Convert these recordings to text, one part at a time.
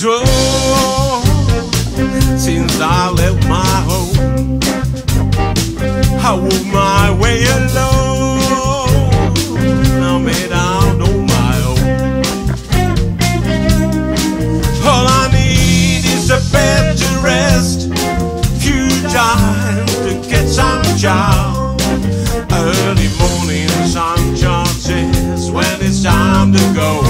control since I left my home. I walk my way alone. I'm made out on my own. All I need is a bed to rest, few times to get some job. Early morning sun charges when it's time to go.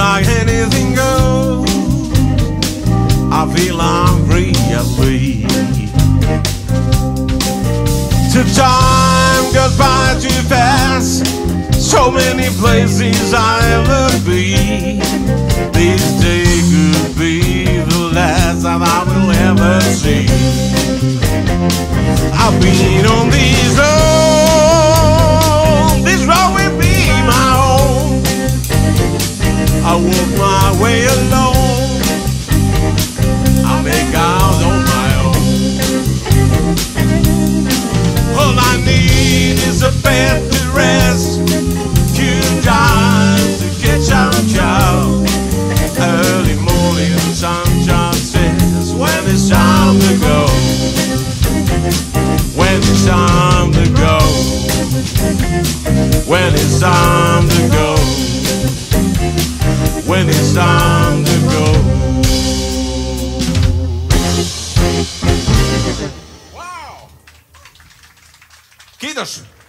like anything goes. I feel free, I'm free. The time goes by too fast. So many places I'll ever be. This day could be the last that I will ever see. I've been on this road. Is a bed to rest. To. Early morning when it's time to go when it's time to go. When it's time to go. When it's time to go. Kiitos.